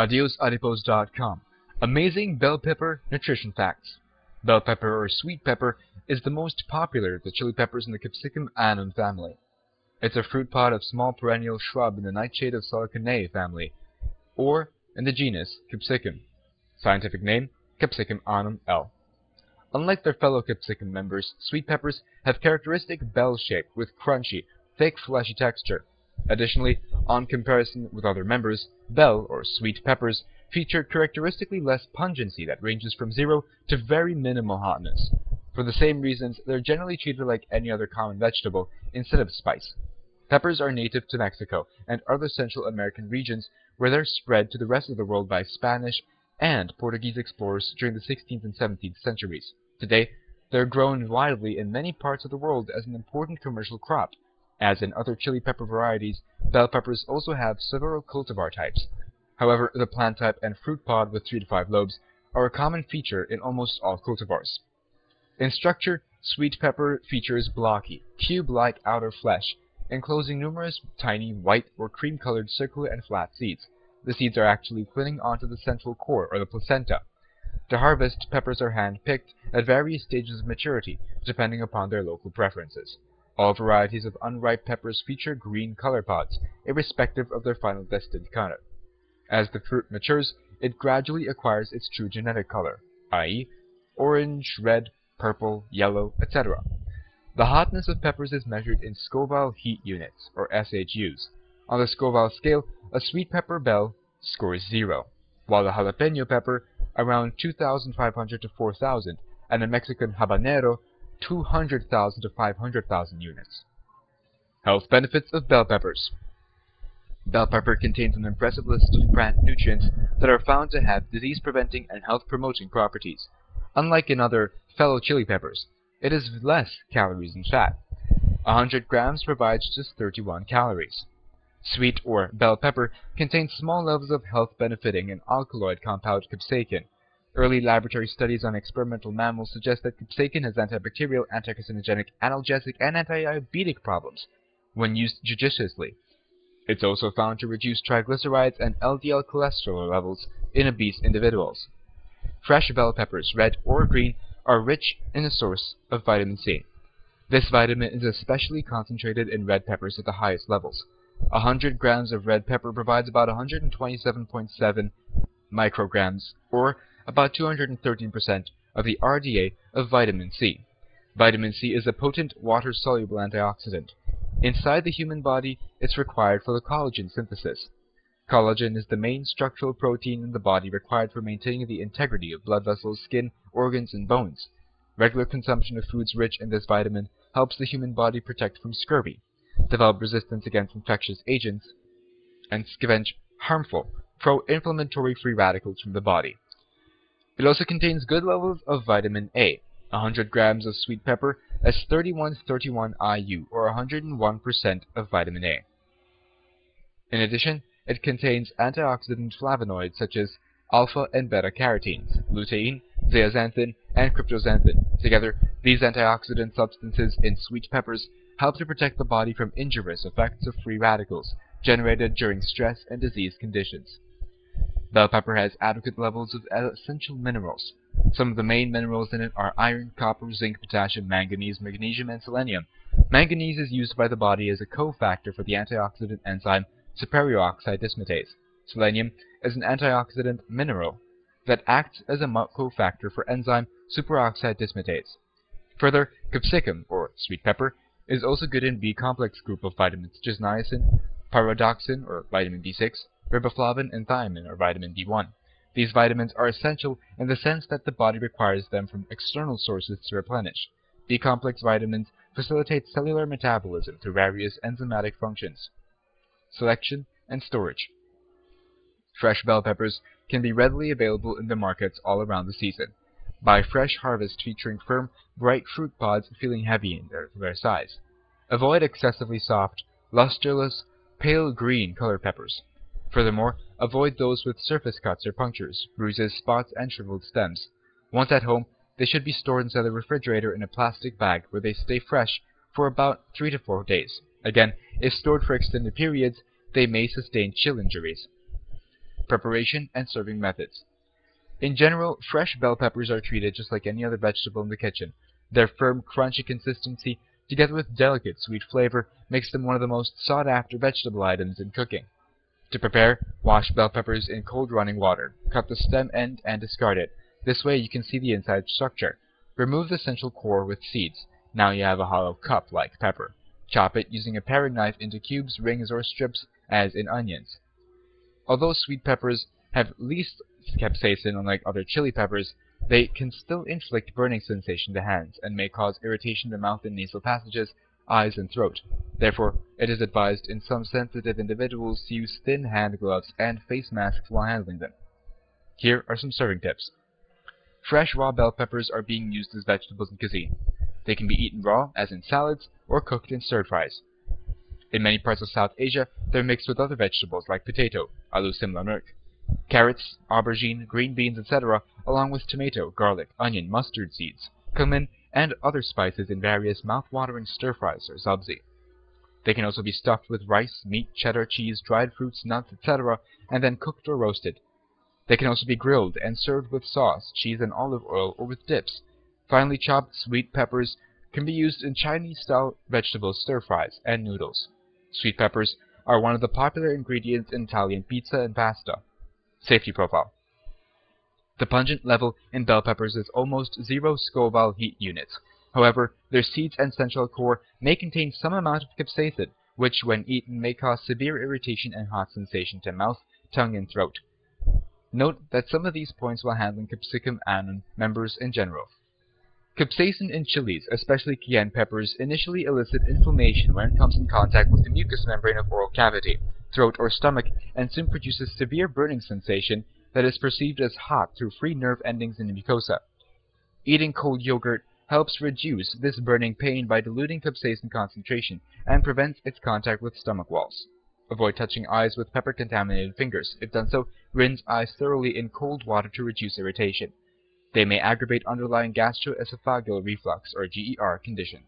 AdiosAdipose.com Amazing bell pepper nutrition facts. Bell pepper or sweet pepper is the most popular of the chili peppers in the Capsicum annuum family. It's a fruit pod of small perennial shrub in the nightshade of Solanaceae family, or in the genus Capsicum. Scientific name Capsicum annuum L. Unlike their fellow capsicum members, sweet peppers have characteristic bell shape with crunchy, thick fleshy texture. Additionally, on comparison with other members, bell or sweet peppers feature characteristically less pungency that ranges from zero to very minimal hotness. For the same reasons, they're generally treated like any other common vegetable instead of spice. Peppers are native to Mexico and other Central American regions where they're spread to the rest of the world by Spanish and Portuguese explorers during the 16th and 17th centuries. Today, they're grown widely in many parts of the world as an important commercial crop. As in other chili pepper varieties, bell peppers also have several cultivar types. However, the plant type and fruit pod with 3 to 5 lobes are a common feature in almost all cultivars. In structure, sweet pepper features blocky, cube-like outer flesh, enclosing numerous tiny white or cream-colored circular and flat seeds. The seeds are actually clinging onto the central core or the placenta. To harvest, peppers are hand-picked at various stages of maturity, depending upon their local preferences. All varieties of unripe peppers feature green color pods, irrespective of their final destined color. As the fruit matures, it gradually acquires its true genetic color, i.e., orange, red, purple, yellow, etc. The hotness of peppers is measured in Scoville heat units, or SHUs. On the Scoville scale, a sweet pepper bell scores 0, while the jalapeno pepper around 2,500 to 4,000, and a Mexican habanero 200,000 to 500,000 units. Health benefits of bell peppers. Bell pepper contains an impressive list of plant nutrients that are found to have disease-preventing and health-promoting properties. Unlike in other fellow chili peppers, it is less calories and fat. 100 grams provides just 31 calories. Sweet or bell pepper contains small levels of health-benefiting and alkaloid compound capsaicin, Early laboratory studies on experimental mammals suggest that capsaicin has antibacterial, anticarcinogenic, analgesic, and anti-diabetic problems when used judiciously. It's also found to reduce triglycerides and LDL cholesterol levels in obese individuals. Fresh bell peppers, red or green, are rich in a source of vitamin C. This vitamin is especially concentrated in red peppers at the highest levels. 100 grams of red pepper provides about 127.7 micrograms, or about 213% of the RDA of vitamin C. Vitamin C is a potent water-soluble antioxidant. Inside the human body, it's required for the collagen synthesis. Collagen is the main structural protein in the body required for maintaining the integrity of blood vessels, skin, organs, and bones. Regular consumption of foods rich in this vitamin helps the human body protect from scurvy, develop resistance against infectious agents, and scavenge harmful pro-inflammatory free radicals from the body. It also contains good levels of vitamin A. 100 grams of sweet pepper has 3131 IU, or 101% of vitamin A. In addition, it contains antioxidant flavonoids such as alpha and beta carotenes, lutein, zeaxanthin, and cryptoxanthin. Together, these antioxidant substances in sweet peppers help to protect the body from injurious effects of free radicals generated during stress and disease conditions. Bell pepper has adequate levels of essential minerals. Some of the main minerals in it are iron, copper, zinc, potassium, manganese, magnesium, and selenium. Manganese is used by the body as a cofactor for the antioxidant enzyme superoxide dismutase. Selenium is an antioxidant mineral that acts as a cofactor for enzyme superoxide dismutase. Further, capsicum, or sweet pepper, is also good in B-complex group of vitamins such as niacin, pyridoxine, or vitamin B6, riboflavin, and thiamine, or vitamin B1. These vitamins are essential in the sense that the body requires them from external sources to replenish. B-complex vitamins facilitate cellular metabolism through various enzymatic functions. Selection and storage. Fresh bell peppers can be readily available in the markets all around the season. Buy fresh harvest featuring firm, bright fruit pods feeling heavy in their, their size. Avoid excessively soft, lusterless, pale green colored peppers. Furthermore, avoid those with surface cuts or punctures, bruises, spots, and shriveled stems. Once at home, they should be stored inside the refrigerator in a plastic bag where they stay fresh for about 3 to 4 days. Again, if stored for extended periods, they may sustain chill injuries. Preparation and serving methods. In general, fresh bell peppers are treated just like any other vegetable in the kitchen. Their firm, crunchy consistency, together with delicate, sweet flavor, makes them one of the most sought-after vegetable items in cooking. To prepare, wash bell peppers in cold running water. Cut the stem end and discard it. This way you can see the inside structure. Remove the central core with seeds. Now you have a hollow cup-like pepper. Chop it using a paring knife into cubes, rings, or strips, as in onions. Although sweet peppers have least capsaicin unlike other chili peppers, they can still inflict burning sensation to hands and may cause irritation to mouth and nasal passages, eyes, and throat. Therefore, it is advised in some sensitive individuals to use thin hand gloves and face masks while handling them. Here are some serving tips. Fresh raw bell peppers are being used as vegetables in cuisine. They can be eaten raw, as in salads, or cooked in stir fries. In many parts of South Asia, they're mixed with other vegetables like potato, alu simla mirt, carrots, aubergine, green beans, etc., along with tomato, garlic, onion, mustard seeds, cumin, and other spices in various mouth-watering stir-fries or sabzi. They can also be stuffed with rice, meat, cheddar, cheese, dried fruits, nuts, etc., and then cooked or roasted. They can also be grilled and served with sauce, cheese, and olive oil, or with dips. Finely chopped sweet peppers can be used in Chinese-style vegetable stir-fries and noodles. Sweet peppers are one of the popular ingredients in Italian pizza and pasta. Safety profile. The pungent level in bell peppers is almost zero Scoville heat units. However, their seeds and central core may contain some amount of capsaicin, which when eaten may cause severe irritation and hot sensation to mouth, tongue, and throat. Note that some of these points while handling Capsicum annuum members in general. Capsaicin in chilies, especially cayenne peppers, initially elicit inflammation when it comes in contact with the mucous membrane of oral cavity, throat, or stomach, and soon produces severe burning sensation that is perceived as hot through free nerve endings in the mucosa. Eating cold yogurt helps reduce this burning pain by diluting capsaicin concentration and prevents its contact with stomach walls. Avoid touching eyes with pepper-contaminated fingers. If done so, rinse eyes thoroughly in cold water to reduce irritation. They may aggravate underlying gastroesophageal reflux or GER condition.